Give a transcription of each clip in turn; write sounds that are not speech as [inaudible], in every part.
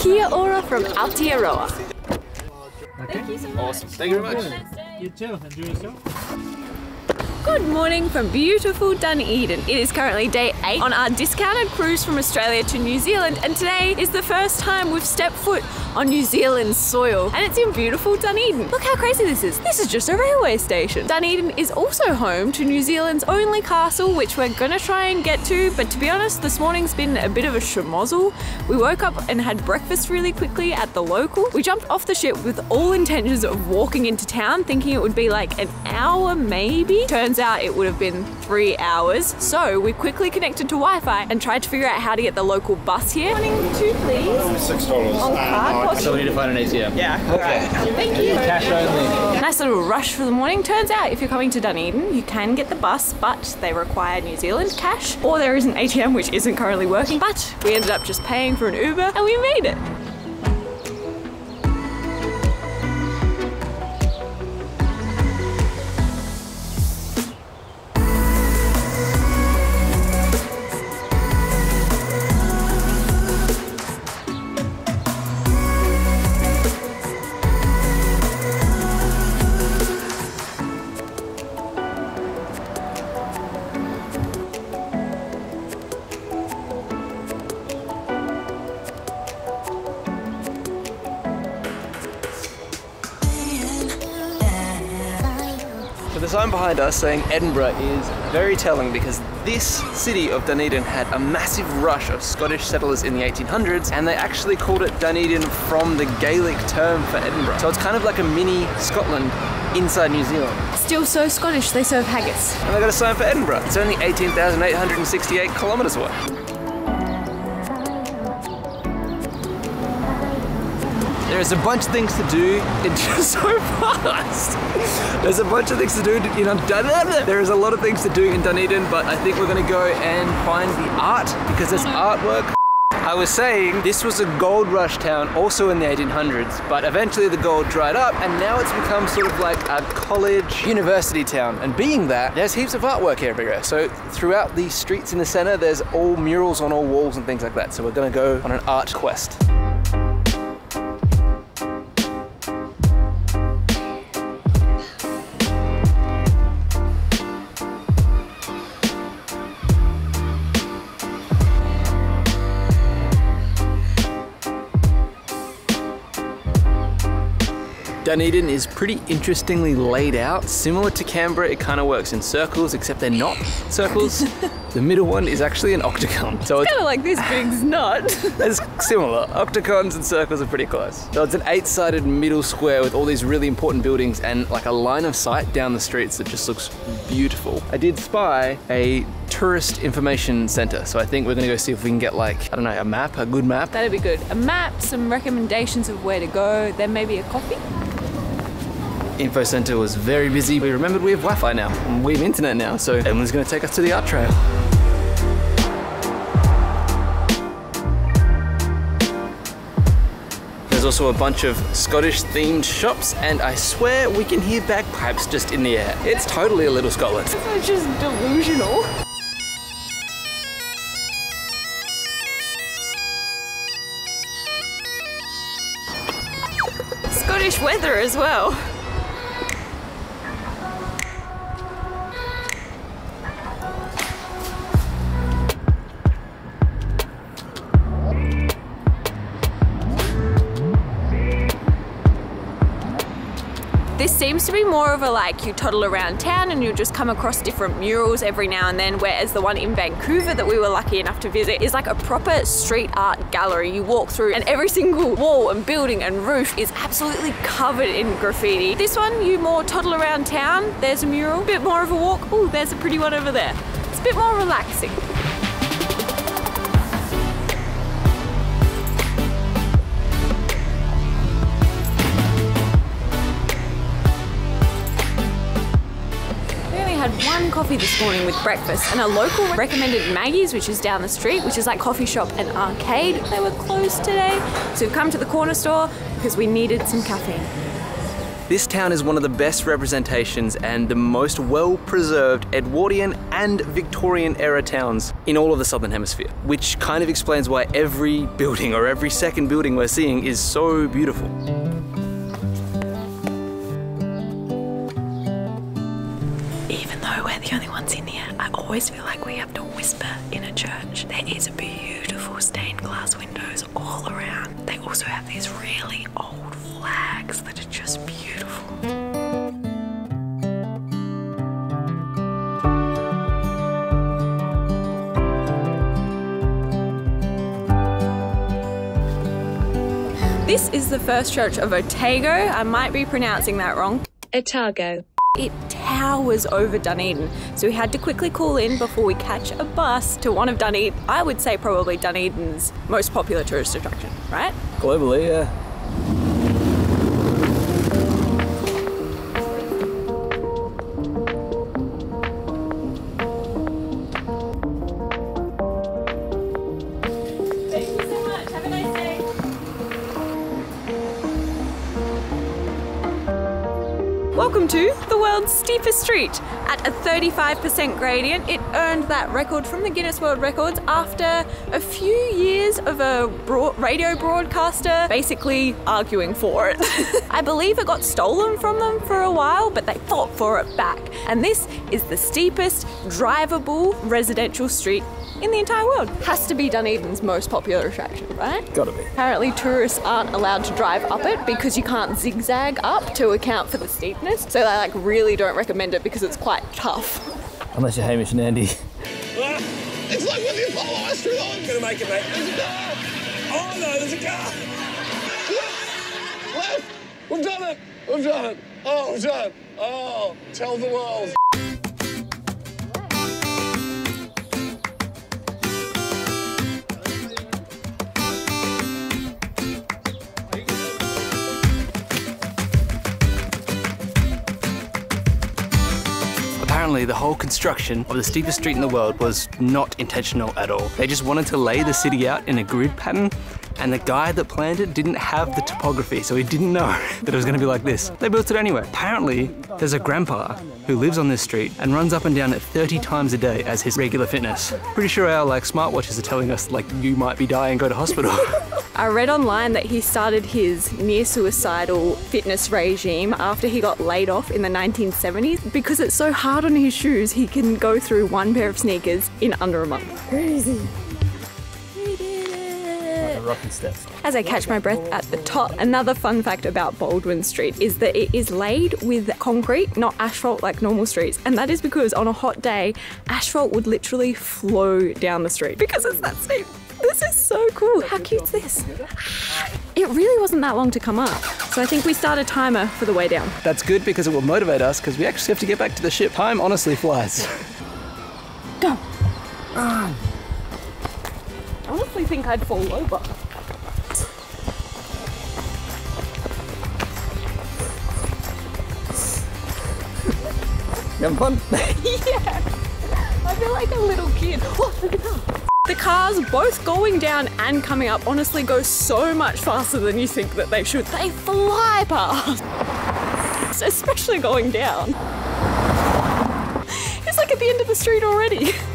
Kia ora from Aotearoa. Okay. Thank you so much. Awesome. Thank you very much. You too. Enjoy yourself. Good morning from beautiful Dunedin. It is currently day 8 on our discounted cruise from Australia to New Zealand and today is the first time we've stepped foot on New Zealand soil and it's in beautiful Dunedin. Look how crazy this is. This is just a railway station. Dunedin is also home to New Zealand's only castle which we're gonna try and get to but to be honest this morning's been a bit of a schmozzle. We woke up and had breakfast really quickly at the local. We jumped off the ship with all intentions of walking into town thinking it would be like an hour maybe. Turns out it would have been three hours. So we quickly connected to Wi-Fi and tried to figure out how to get the local bus here. Morning two please. Six dollars. On card. So we need to find an ATM. Yeah. Okay. Thank you. Cash only. Nice little rush for the morning. Turns out if you're coming to Dunedin, you can get the bus, but they require New Zealand cash, or there is an ATM which isn't currently working. But we ended up just paying for an Uber and we made it. Sign behind us saying Edinburgh is very telling because this city of Dunedin had a massive rush of Scottish settlers in the 1800s and they actually called it Dunedin from the Gaelic term for Edinburgh. So it's kind of like a mini Scotland inside New Zealand. Still so Scottish, they serve haggis. And they got a sign for Edinburgh. It's only 18,868 kilometres away. There's a bunch of things to do. It's [laughs] just so fast. There's a bunch of things to do in Dunedin. There is a lot of things to do in Dunedin, but I think we're gonna go and find the art because there's mm-hmm. artwork. I was saying this was a gold rush town also in the 1800s, but eventually the gold dried up and now it's become sort of like a college university town. And being that, there's heaps of artwork everywhere. So throughout the streets in the center, there's all murals on all walls and things like that. So we're gonna go on an art quest. Dunedin is pretty interestingly laid out. Similar to Canberra, it kind of works in circles, except they're not circles. [laughs] the middle one is actually an octagon. So it's, Kind of like this big's not. [laughs] it's similar. Octagons and circles are pretty close. So it's an eight-sided middle square with all these really important buildings and like a line of sight down the streets that just looks beautiful. I did spy a tourist information center, so I think we're gonna go see if we can get like, I don't know, a map, a good map. That'd be good. A map, some recommendations of where to go, then maybe a coffee. Info center was very busy. We remembered we have Wi-Fi now, we have internet now, so Emily's gonna take us to the art trail. There's also a bunch of Scottish themed shops, and I swear we can hear bagpipes just in the air. It's totally a little Scotland. It's just delusional. Scottish weather as well. Seems to be more of a like you toddle around town and you'll just come across different murals every now and then, whereas the one in Vancouver that we were lucky enough to visit is like a proper street art gallery. You walk through and every single wall and building and roof is absolutely covered in graffiti. This one, you more toddle around town, there's a mural, a bit more of a walk, oh, there's a pretty one over there. It's a bit more relaxing. Coffee this morning with breakfast, and a local recommended Maggie's, which is down the street, which is like coffee shop and arcade. They were closed today, so we've come to the corner store because we needed some caffeine. This town is one of the best representations and the most well preserved Edwardian and Victorian era towns in all of the Southern Hemisphere, which kind of explains why every building or every second building we're seeing is so beautiful. The only ones in here, I always feel like we have to whisper in a church. There is beautiful stained glass windows all around. They also have these really old flags that are just beautiful. This is the first church of Otago. I might be pronouncing that wrong. Otago. It towers over Dunedin, so we had to quickly call in before we catch a bus to one of Dunedin. I would say probably Dunedin's most popular tourist attraction, right? Globally, yeah. Thank you so much. Have a nice day. Welcome to world's steepest street. At a 35% gradient, it earned that record from the Guinness World Records after a few years of a broad radio broadcaster basically arguing for it. [laughs] I believe it got stolen from them for a while, but they fought for it back. And this is the steepest drivable residential street in the entire world. Has to be Dunedin's most popular attraction, right? Gotta be. Apparently, tourists aren't allowed to drive up it because you can't zigzag up to account for the steepness. So they like really don't recommend it because it's quite tough. Unless you're Hamish and Andy. [laughs] It's like with the Apollo astronauts. Gonna make it, mate. There's a car. Oh no, there's a car. Left. Left. We've done it. We've done it. Oh, we've done it. Oh, tell the world. Apparently, the whole construction of the steepest street in the world was not intentional at all. They just wanted to lay the city out in a grid pattern, and the guy that planned it didn't have the topography, so he didn't know [laughs] that it was going to be like this. They built it anyway. Apparently, there's a grandpa who lives on this street and runs up and down it 30 times a day as his regular fitness. Pretty sure our like smartwatches are telling us like you might be dying, go to hospital. [laughs] I read online that he started his near suicidal fitness regime after he got laid off in the 1970s because it's so hard on his shoes he can go through one pair of sneakers in under a month. Crazy. We did it. Rocking steps. As I catch my breath at the top, another fun fact about Baldwin Street is that it is laid with concrete, not asphalt like normal streets. And that is because on a hot day, asphalt would literally flow down the street because it's that steep. This is so cool. How cute is this? It really wasn't that long to come up. So I think we start a timer for the way down. That's good because it will motivate us because we actually have to get back to the ship. Time honestly flies. [laughs] Go. Ah. I honestly think I'd fall over. You having fun? [laughs] yeah. I feel like a little kid. Oh, look at that. The cars, both going down and coming up, honestly go so much faster than you think that they should. They fly past, especially going down. It's like at the end of the street already. [laughs]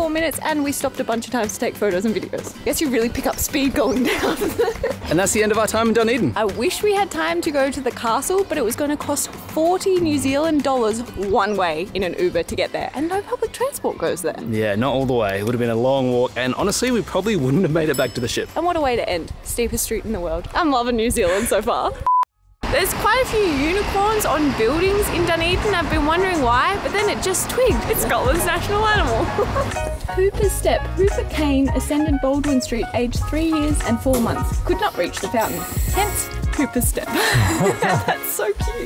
four minutes, and we stopped a bunch of times to take photos and videos. Guess you really pick up speed going [laughs] down. And that's the end of our time in Dunedin. I wish we had time to go to the castle, but it was going to cost 40 New Zealand dollars one way in an Uber to get there, and no public transport goes there. Yeah, not all the way. It would have been a long walk, and honestly, we probably wouldn't have made it back to the ship. And what a way to end. Steepest street in the world. I'm loving New Zealand so far. There's quite a few unicorns on buildings in Dunedin. I've been wondering why, but then it just twigged. It's Scotland's national animal. [laughs] Hooper's Step. Hooper Kane ascended Baldwin Street aged three years and four months. Could not reach the fountain. Hence, Hooper's Step. [laughs] That's so cute.